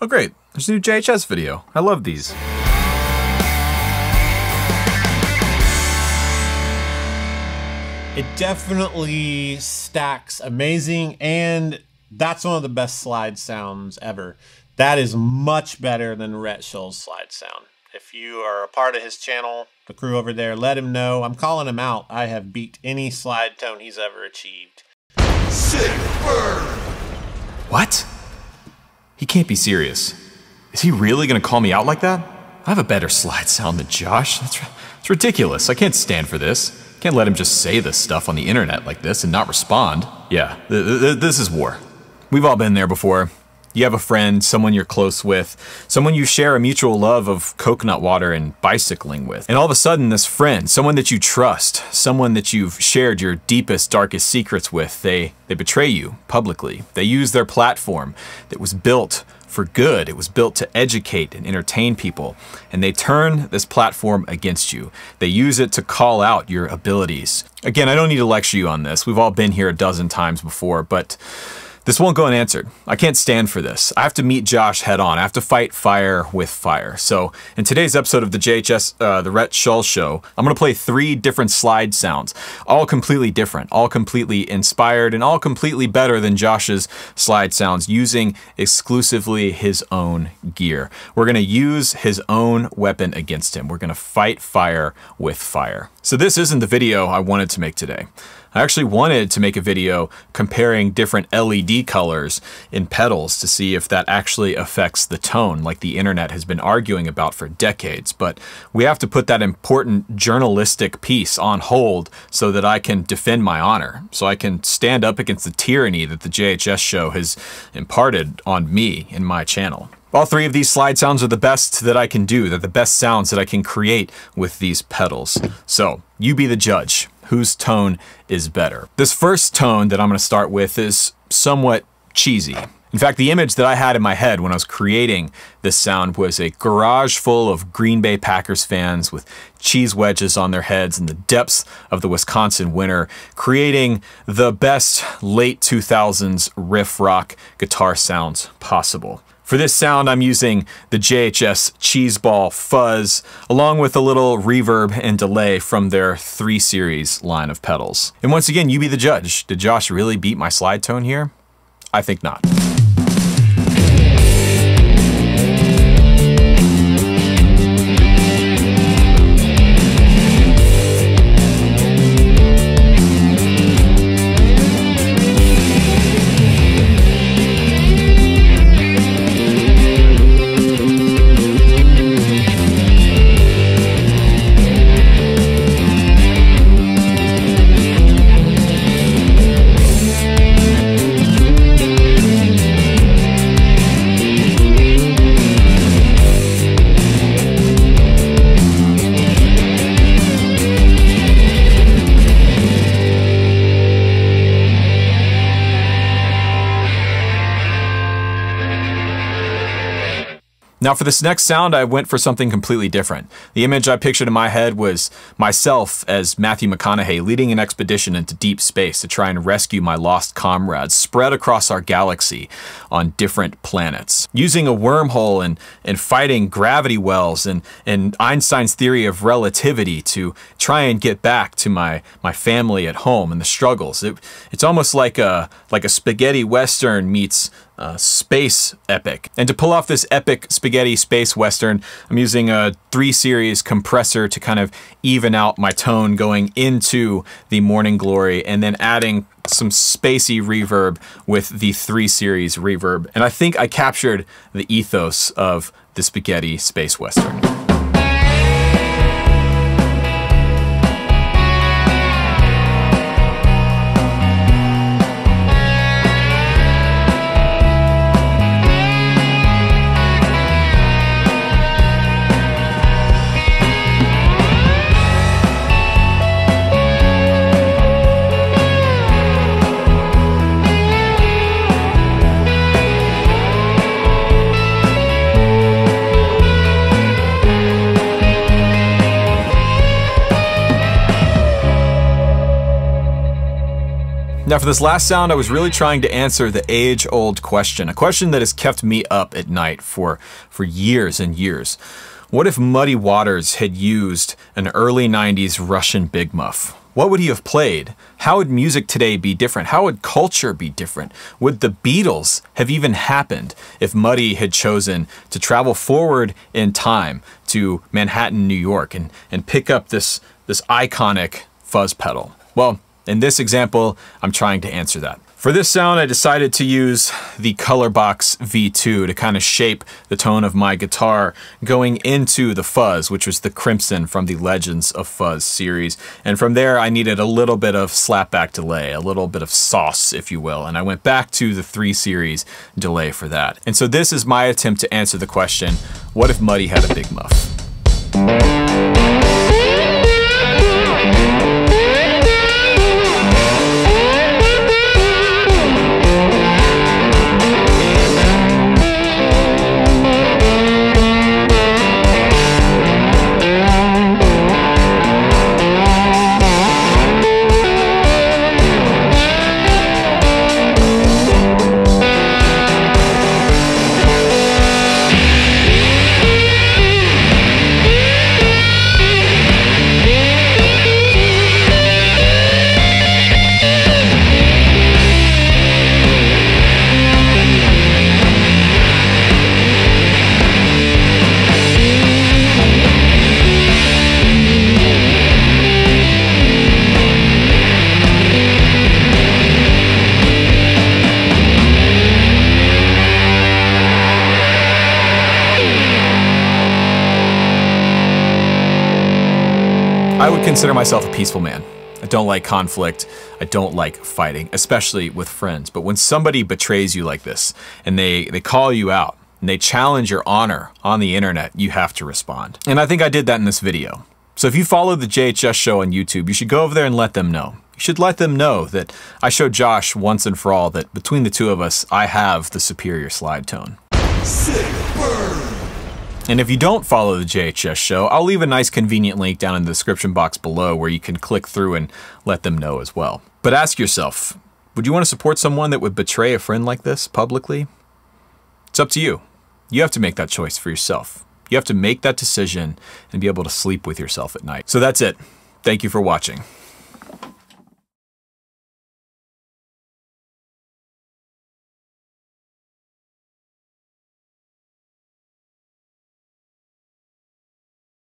Oh great, there's a new JHS video. I love these. It definitely stacks amazing, and that's one of the best slide sounds ever. That is much better than Rhett Shull's slide sound. If you are a part of his channel, the crew over there, let him know. I'm calling him out. I have beat any slide tone he's ever achieved. Sick burn! What? He can't be serious. Is he really gonna call me out like that? I have a better slide sound than Josh. That's, that's ridiculous. I can't stand for this. Can't let him just say this stuff on the internet like this and not respond. Yeah, th th this is war. We've all been there before. You have a friend, someone you're close with, someone you share a mutual love of coconut water and bicycling with. And all of a sudden, this friend, someone that you trust, someone that you've shared your deepest, darkest secrets with, they, they betray you publicly. They use their platform that was built for good. It was built to educate and entertain people. And they turn this platform against you. They use it to call out your abilities. Again, I don't need to lecture you on this. We've all been here a dozen times before, but this won't go unanswered. I can't stand for this. I have to meet Josh head on. I have to fight fire with fire. So, in today's episode of the JHS, uh, the Rhett Shull Show, I'm going to play three different slide sounds, all completely different, all completely inspired, and all completely better than Josh's slide sounds, using exclusively his own gear. We're going to use his own weapon against him. We're going to fight fire with fire. So, this isn't the video I wanted to make today. I actually wanted to make a video comparing different LED colors in pedals to see if that actually affects the tone, like the internet has been arguing about for decades. But we have to put that important journalistic piece on hold so that I can defend my honor, so I can stand up against the tyranny that the JHS show has imparted on me in my channel. All three of these slide sounds are the best that I can do. They're the best sounds that I can create with these pedals. So, you be the judge whose tone is better. This first tone that I'm going to start with is somewhat cheesy. In fact, the image that I had in my head when I was creating this sound was a garage full of Green Bay Packers fans with cheese wedges on their heads in the depths of the Wisconsin winter, creating the best late 2000s riff rock guitar sounds possible. For this sound, I'm using the JHS Cheese Ball Fuzz, along with a little reverb and delay from their 3 Series line of pedals. And once again, you be the judge. Did Josh really beat my slide tone here? I think not. Now for this next sound, I went for something completely different. The image I pictured in my head was myself as Matthew McConaughey leading an expedition into deep space to try and rescue my lost comrades spread across our galaxy on different planets. Using a wormhole and, and fighting gravity wells and, and Einstein's theory of relativity to try and get back to my, my family at home and the struggles. It, it's almost like a, like a spaghetti western meets uh, space epic. And to pull off this epic spaghetti space western, I'm using a 3 series compressor to kind of even out my tone going into the Morning Glory and then adding some spacey reverb with the 3 series reverb. And I think I captured the ethos of the spaghetti space western. Now for this last sound, I was really trying to answer the age-old question, a question that has kept me up at night for, for years and years. What if Muddy Waters had used an early 90s Russian Big Muff? What would he have played? How would music today be different? How would culture be different? Would the Beatles have even happened if Muddy had chosen to travel forward in time to Manhattan, New York and, and pick up this, this iconic fuzz pedal? Well, in this example, I'm trying to answer that. For this sound, I decided to use the Colour Box V2 to kind of shape the tone of my guitar going into the fuzz, which was the Crimson from the Legends of Fuzz series. And from there, I needed a little bit of slapback delay, a little bit of sauce, if you will. And I went back to the 3 series delay for that. And so this is my attempt to answer the question, what if Muddy had a big muff? I would consider myself a peaceful man. I don't like conflict. I don't like fighting, especially with friends. But when somebody betrays you like this and they, they call you out and they challenge your honor on the internet, you have to respond. And I think I did that in this video. So if you follow the JHS show on YouTube, you should go over there and let them know. You should let them know that I showed Josh once and for all that between the two of us, I have the superior slide tone. Sick. And if you don't follow the JHS show, I'll leave a nice convenient link down in the description box below where you can click through and let them know as well. But ask yourself, would you want to support someone that would betray a friend like this publicly? It's up to you. You have to make that choice for yourself. You have to make that decision and be able to sleep with yourself at night. So that's it. Thank you for watching.